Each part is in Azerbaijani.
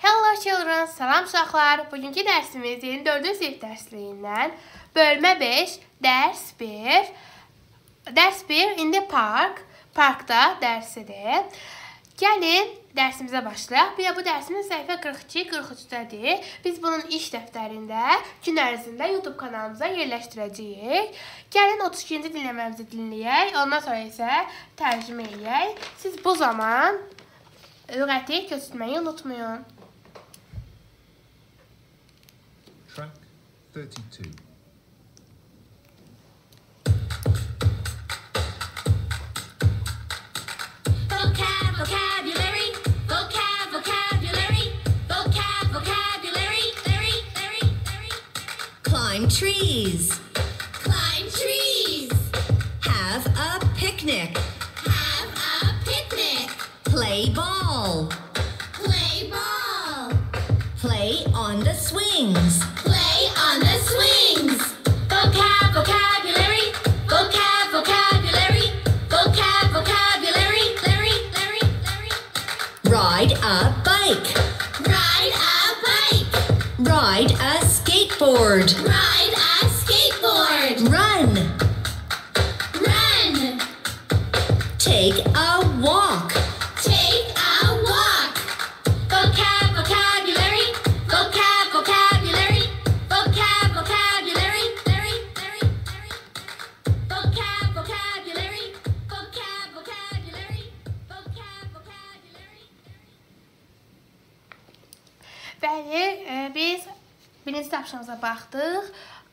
Hello children, salam uşaqlar. Bugünkü dərsimiz yeni 4-cü sinif dərsliyindən bölmə 5, dərs 1. Dərs 1 in the park, parkda dərsidir. Gəlin dərsimizə başlayaq. Bir də bu dərsimiz səhifə 42-43-dədir. Biz bunun iş dəftərində gün ərzində YouTube kanalımıza yerləşdirəcəyik. Gəlin 32-ci dinləməmizi dinləyək. Ondan sonra isə tərcümə edək. Siz bu zaman lüğəti köçürtməyi unutmayın. 32. Climb trees. Climb trees. Have a picnic. Have a picnic. Play ball. Play ball. Play on the swings. Skateboard. ride a skateboard, Run. run. Take a walk. Take a walk. Vocab, vocabulary, vocab, vocabulary, vocab, vocabulary, Larry, Larry, Larry. Vocab, vocabulary, vocab, vocabulary, vocab, vocabulary. Bəli, e, biz birinci tapşırığımıza baxdıq.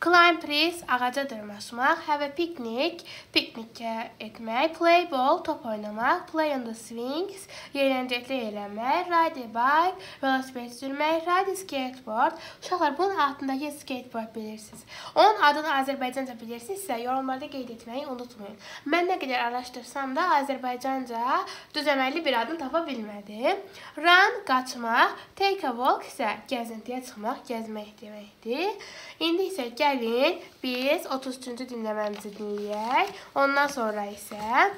Climb trees, ağaca dırmaşmaq, have a picnic, piknik etmək, play ball, top oynamaq, play on the swings, yerləncəklə eləmək, ride a bike, velosiped sürmək, ride a skateboard. Uşaqlar, bunun altındakı skateboard bilirsiniz. Onun adını Azərbaycanca bilirsinizsə, yorumlarda qeyd etməyi unutmayın. Mən nə qədər araşdırsam da Azərbaycanca düzəməlli bir adını tapa bilmədim. Run qaçmaq, take a walk isə gəzintiyə çıxmaq, gəzmək deməkdir. İndi isə gəlin biz 33-cü dinləməmizi dinləyək. Ondan sonra isə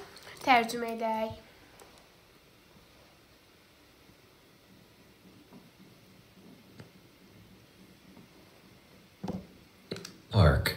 tərcümə edək. Park.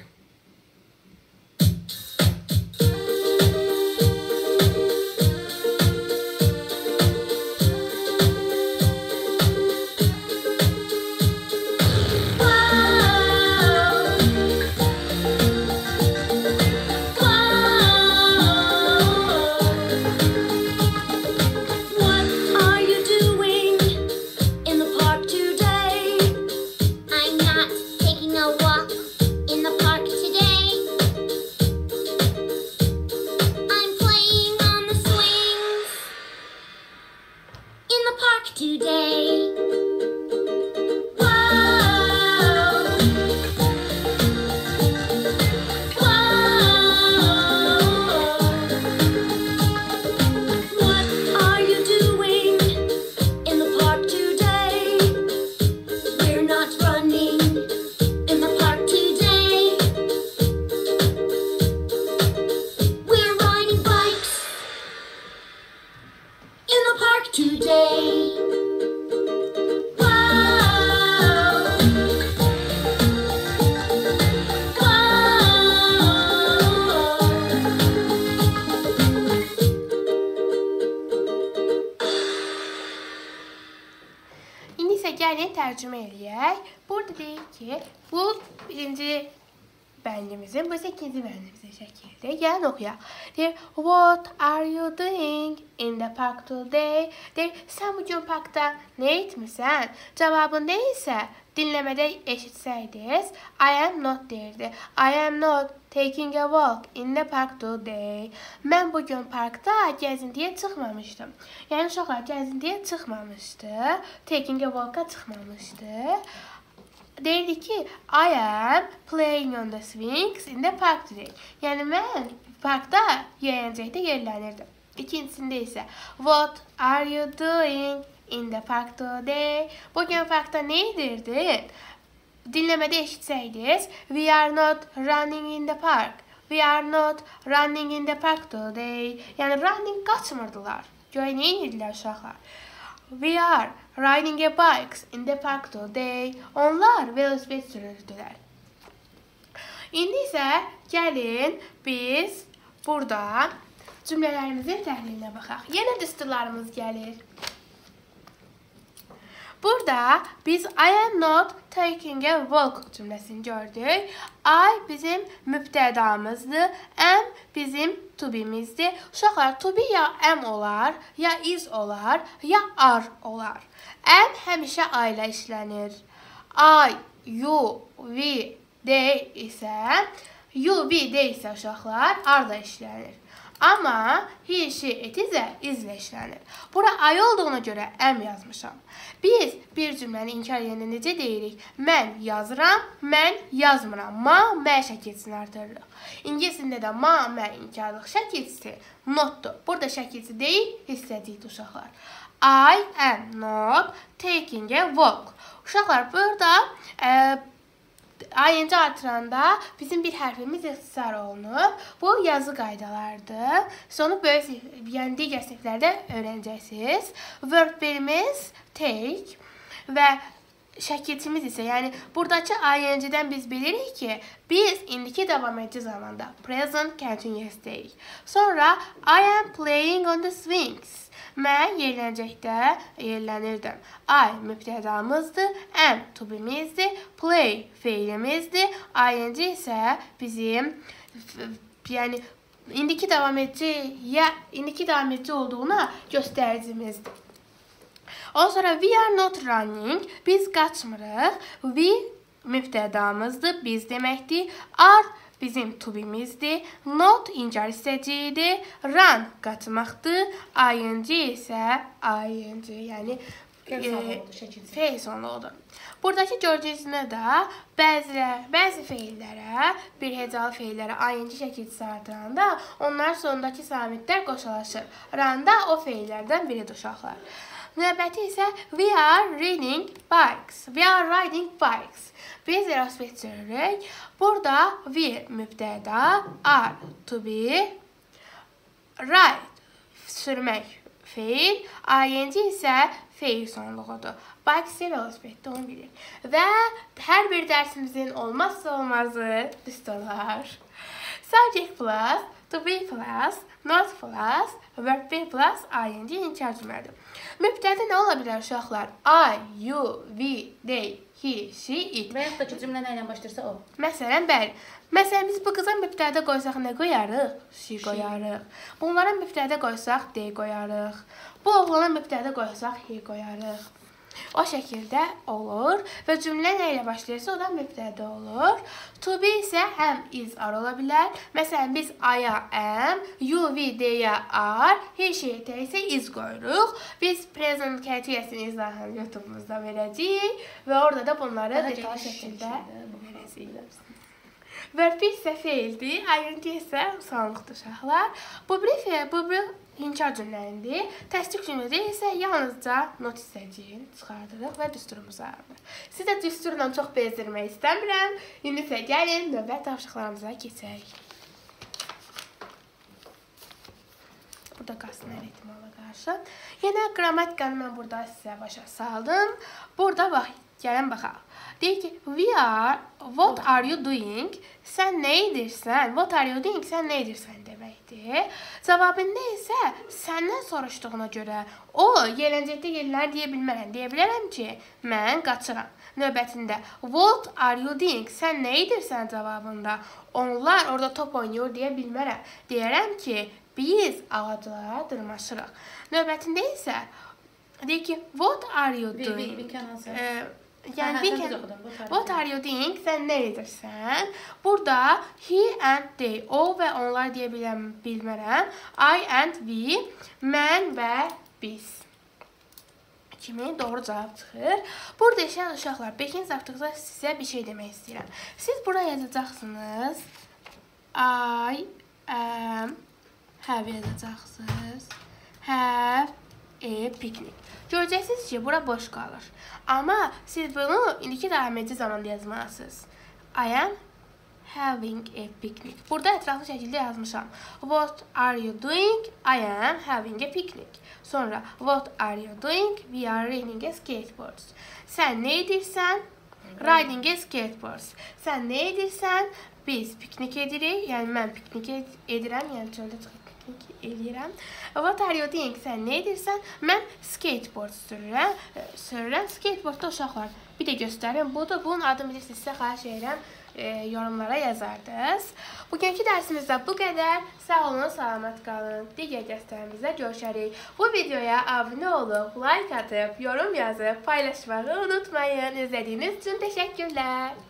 Gəlin tərcümə eləyək. Burada deyir ki, bu birinci bəndimizin, bu isə ikinci bəndimizin şəklidir. Gəlin oxuyaq. Deyir, what are you doing in the park today? Deyir, sən bu gün parkda nə etmisən? Cavabında isə dinləmədə eşitsəydiniz, I am not deyirdi. I am not taking a walk in the park today. Mən bu gün parkda gəzintiyə çıxmamışdım. Yəni uşaqlar gəzintiyə çıxmamışdı. Taking a walk-a çıxmamışdı. Deyirdi ki, I am playing on the swings in the park today. Yəni mən parkda yeyəncəkdə yerlənirdim. İkincisində isə What are you doing in the park today? Bugün parkda nə edirdin? Dinləmədə eşitsəydiniz, we are not running in the park. We are not running in the park today. Yəni running qaçmırdılar. Göy nə edirdilər uşaqlar? We are riding a bikes in the park today. Onlar velosiped sürürdülər. İndi isə gəlin biz burada cümlələrimizin təhlilinə baxaq. Yenə düsturlarımız gəlir. Burada biz I am not taking a walk cümləsini gördük. I bizim mübtədamızdır. Am bizim to be'mizdir. Uşaqlar to be ya am olar, ya is olar, ya are olar. Am həmişə I ilə işlənir. I, you, we, they isə you, we, they isə uşaqlar are da işlənir. Amma he, she, it isə izlə işlənir. Bura ay olduğuna görə am yazmışam. Biz bir cümləni inkar edəndə necə deyirik? Mən yazıram, mən yazmıram. Ma, mə şəkilçisini artırırıq. İngiliscəsində də ma, mə inkarlıq şəkilçisi notdur. Burada şəkilçi deyil, hissəcikdir uşaqlar. I am not taking a walk. Uşaqlar burada e, ayıncı artıranda bizim bir hərfimiz ixtisar olunub. Bu yazı qaydalarıdır. Siz onu böyük, sinif- yəni digər siniflərdə öyrənəcəksiniz. Verb-birimiz take və şəkilçimiz isə, yəni burdakı ing-dən biz bilirik ki, biz indiki davam edici zamanda present continuous deyik. Sonra I am playing on the swings. Mən yerlənəcəkdə yerlənirdim. I mübtədamızdır, am to be'mizdir, play feilimizdir, ing isə bizim yəni indiki davam edici ya indiki davam edici olduğuna göstəricimizdir. Ondan sonra we are not running. Biz qaçmırıq. We mübtədamızdır, biz deməkdir. Are bizim to be'mizdir. Not incar hissəciyidir. Run qaçmaqdır. ing isə ing, yəni Fe'l e, sonluğudur. Buradakı gördüyünüzdə də bəzilər, bəzi feillərə, bir hecalı feillərə ing şəkilçisi artıranda onlar sonundakı samitlər qoşulaşır. Randa o feillərdən biridir uşaqlar. Növbəti isə we are riding bikes. We are riding bikes. Biz velosiped sürürük. Burada we mübtəda, are to be, ride sürmək feil, ing isə feil sonluğudur. Bike isə velosipeddir, onu bilir. Və hər bir dərsimizin olmazsa olmazı düsturlar. Subject plus, to be plus, not plus, verb be plus, ing inkar cümlədir. Mübtədə nə ola bilər uşaqlar? I, you, we, they, he, she, it. Və yaxud da ki, cümlə nə ilə başlayırsa o. Məsələn, bəli. Məsələn, biz bu qıza mübtədə qoysaq nə qoyarıq? She qoyarıq. Bunlara mübtədə qoysaq they qoyarıq. Bu oğlana mübtədə qoysaq he qoyarıq. O şəkildə olur və cümlə nə ilə başlayırsa, o da mübtədə olur. To be isə həm is are ola bilər. Məsələn, biz I-a am, you, we, they-a are, he, she, it isə is qoyuruq. Biz present continuous izahını YouTube-muzda verəcəyik və orada da bunları Daha detal geniş şəkildə verəcəyik. Verb isə feildir, ing isə sonluqdur uşaqlar. Bu feil, bu bir inkar cümlənidir. Təsdiq cümlədə isə yalnızca not hissəciyini çıxardırıq və düsturumuza alınır. Siz də düsturla çox bezdirmək istəmirəm. İndi isə gəlin növbət tapşırıqlarımıza keçək. Burada qalsın hər ehtimala qarşı. Yenə qrammatikanı mən burada sizə başa saldım. Burada bax, gəlin baxaq. Deyir ki, we are, what are you doing? Sən nə edirsən? What are you doing? Sən nə edirsən deməkdir. Cavabında isə səndən soruşduğuna görə o gələcəkdə yerlər deyə bilmərəm. Deyə bilərəm ki, mən qaçıram. Növbətində what are you doing? Sən nə edirsən cavabında. Onlar orada top oynayır deyə bilmərəm. Deyərəm ki, biz ağaclara dırmaşırıq. Növbətində isə deyir ki, what are you We, we, doing? we can answer. Hə, yəni hə, düz oxudun, what are you doing? Sən nə edirsən? Burada he and they, o və onlar deyə biləm, bilmərəm. I and we, mən və biz kimi doğru cavab çıxır. Burada işləyən uşaqlar, 5-ci zaptıqda sizə bir şey demək istəyirəm. Siz bura yazacaqsınız. I am have yazacaqsınız. Have a picnic. Görəcəksiniz ki, bura boş qalır. Amma siz bunu indiki edici zamanda yazmalısınız. I am having a picnic. Burada ətraflı şəkildə yazmışam. What are you doing? I am having a picnic. Sonra what are you doing? We are riding a skateboard. Sən nə edirsən? Riding a skateboard. Sən nə edirsən? Biz piknik edirik. Yəni mən piknik ed edirəm, yəni çöldə piknik eləyirəm. Are you doing? Sən nə edirsən? Mən skateboard sürürəm. Sürürəm. Skateboardda uşaq var. Bir də göstərim. Budur. Bunun adını bilirsinizsə xahiş edirəm e, yorumlara yazardınız. Bugünkü dərsimizdə bu qədər. Sağ olun, salamat qalın. Digər dərslərimizdə görüşərik. Bu videoya abunə olub, like atıb, yorum yazıb, paylaşmağı unutmayın. İzlədiyiniz üçün təşəkkürlər.